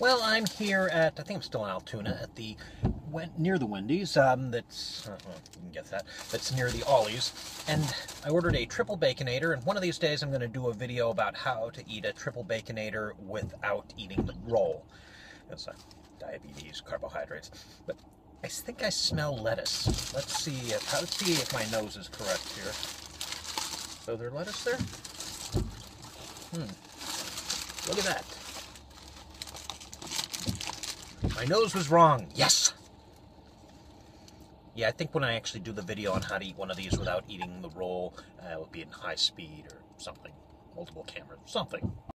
Well, I'm here at, I think I'm still in Altoona, at the, near the Wendy's, um, that's, uh, well, you can that, that's near the Ollie's, and I ordered a triple Baconator, and one of these days I'm going to do a video about how to eat a triple Baconator without eating the roll. It's uh, diabetes, carbohydrates, but I think I smell lettuce. Let's see if, let's see if my nose is correct here. So there lettuce there? Hmm. Look at that. My nose was wrong. Yes! Yeah, I think when I actually do the video on how to eat one of these without eating the roll, uh, it would be in high speed or something. Multiple cameras, something.